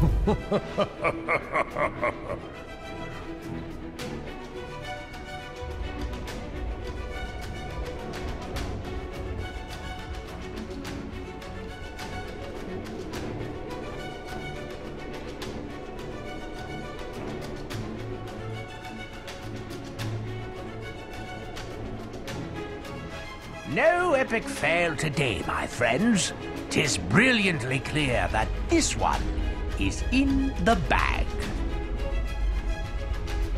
No epic fail today, my friends. Tis brilliantly clear that this one is in the bag.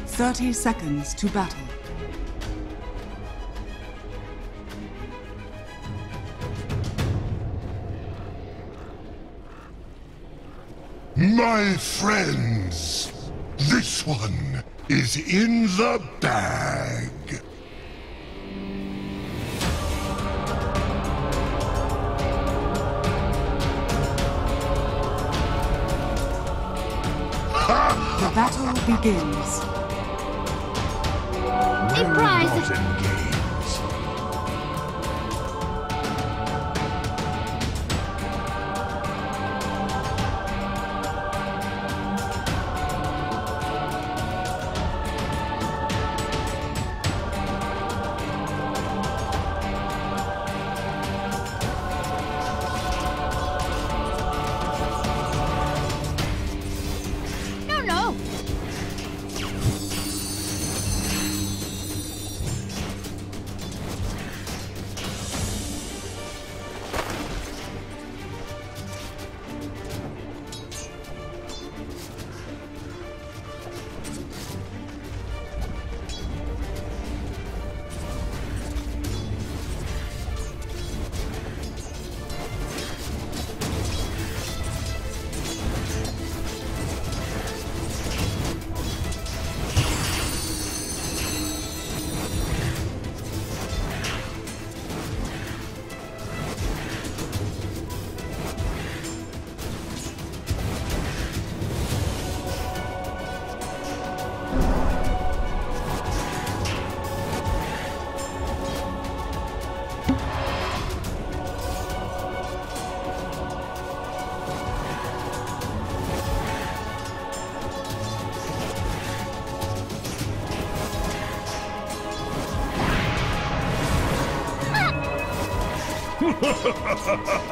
30 seconds to battle. My friends, this one is in the bag. Battle begins. A 哈哈哈哈哈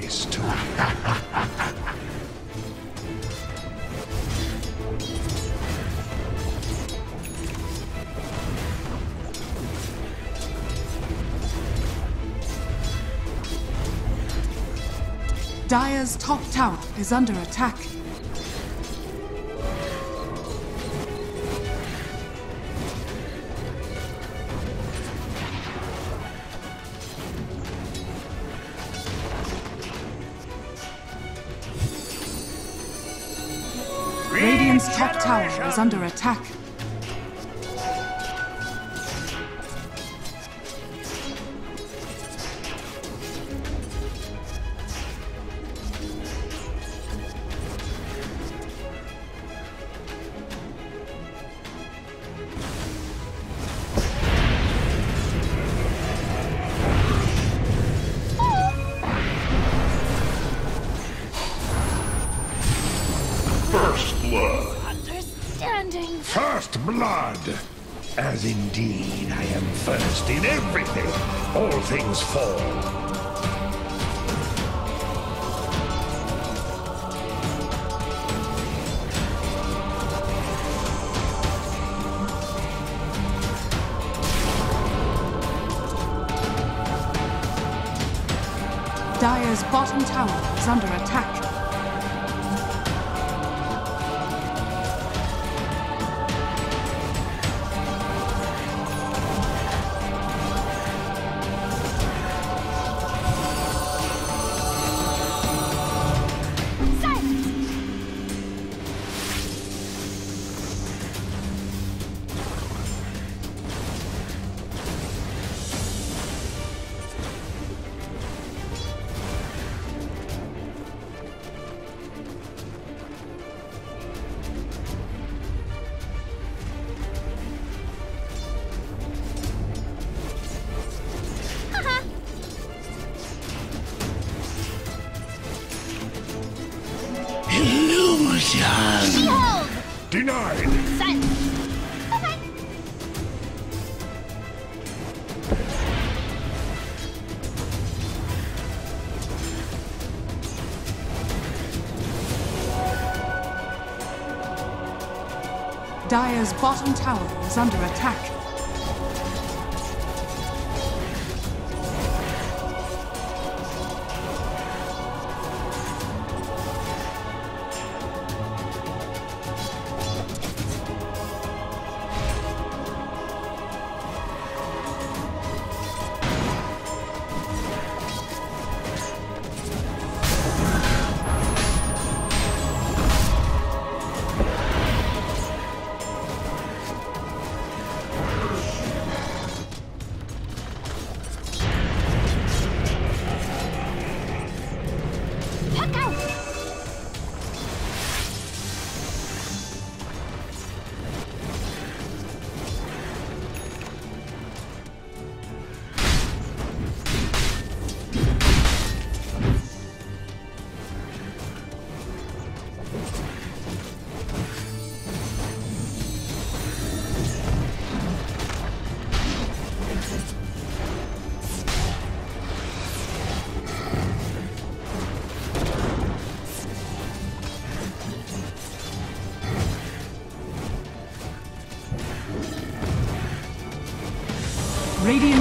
ways to... Dire's top tower is under attack. Under attack. First blood. Understanding. First blood. As indeed I am first in everything. All things fall. Dire's bottom tower is under attack. Illusion. Behold. Denied. Silence. Bye-bye. Dire's bottom tower is under attack.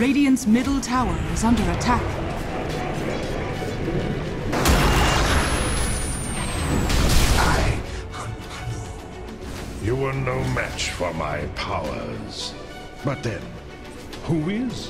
Radiant's middle tower is under attack. You were no match for my powers. But then, who is?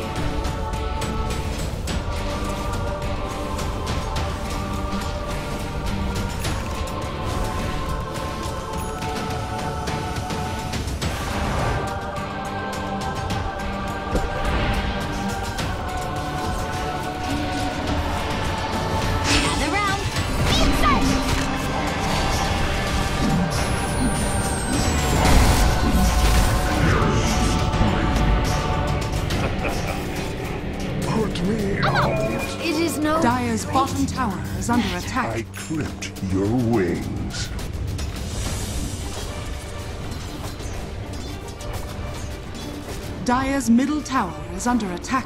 Tower is under attack. I clipped your wings. Dire's middle tower is under attack.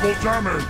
Double damage.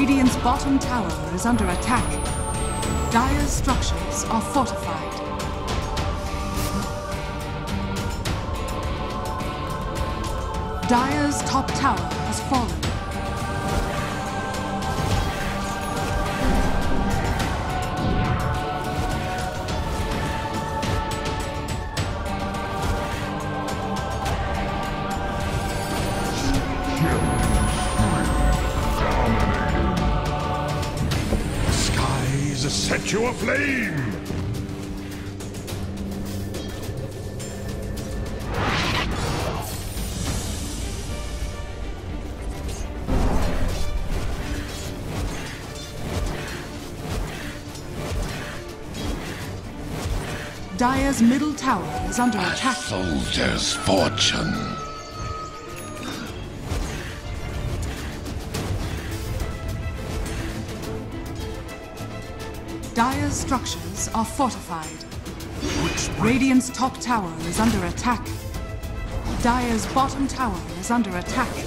Radiant's bottom tower is under attack. Dire's structures are fortified. Dire's top tower has fallen. Set you aflame! Dire's middle tower is under attack. Soldier's fortune. Structures are fortified. Radiant's top tower is under attack. Dire's bottom tower is under attack.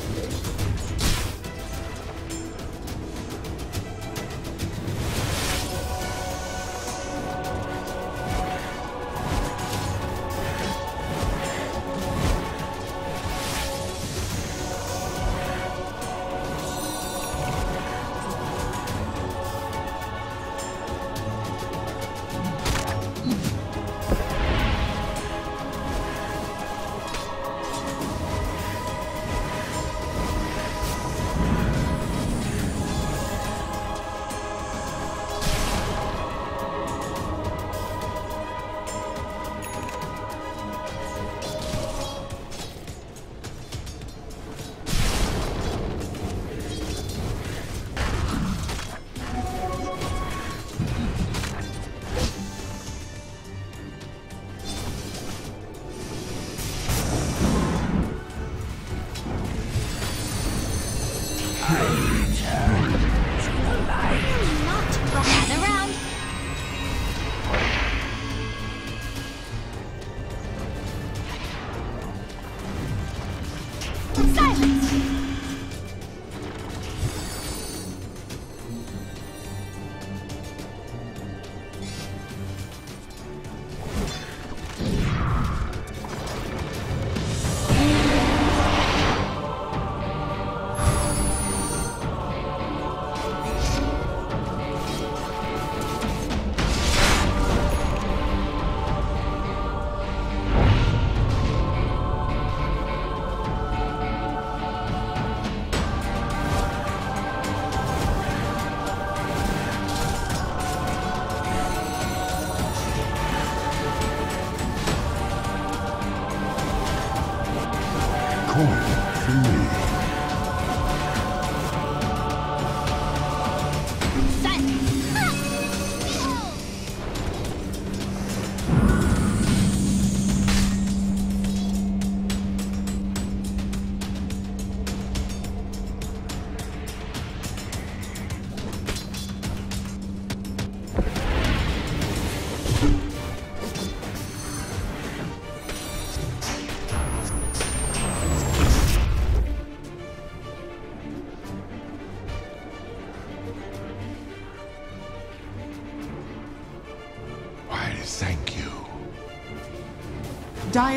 Silence.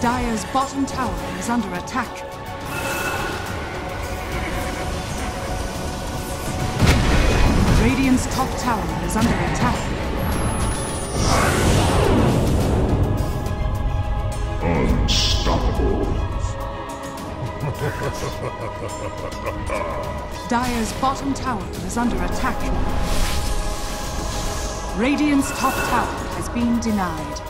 Dire's bottom tower is under attack. Radiant's top tower is under attack. Unstoppable. Dire's bottom tower is under attack. Radiant's top tower has been denied.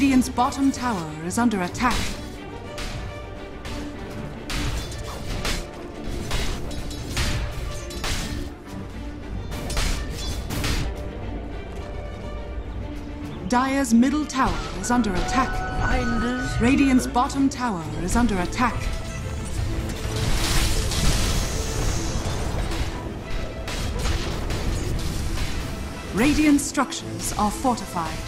Radiant's bottom tower is under attack. Dire's middle tower is under attack. Radiant's bottom tower is under attack. Radiant structures are fortified.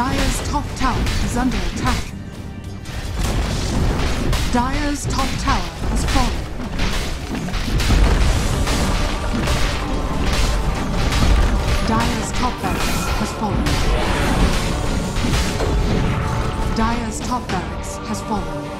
Dire's top tower is under attack. Dire's top tower has fallen. Dire's top barracks has fallen. Dire's top barracks has fallen.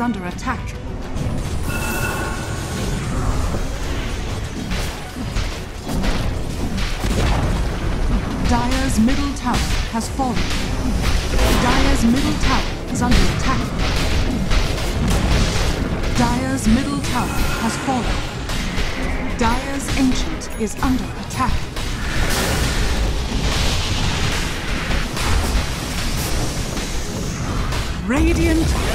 Under attack. Dire's middle tower has fallen. Dire's middle tower is under attack. Dire's middle tower has fallen. Dire's ancient is under attack. Radiant!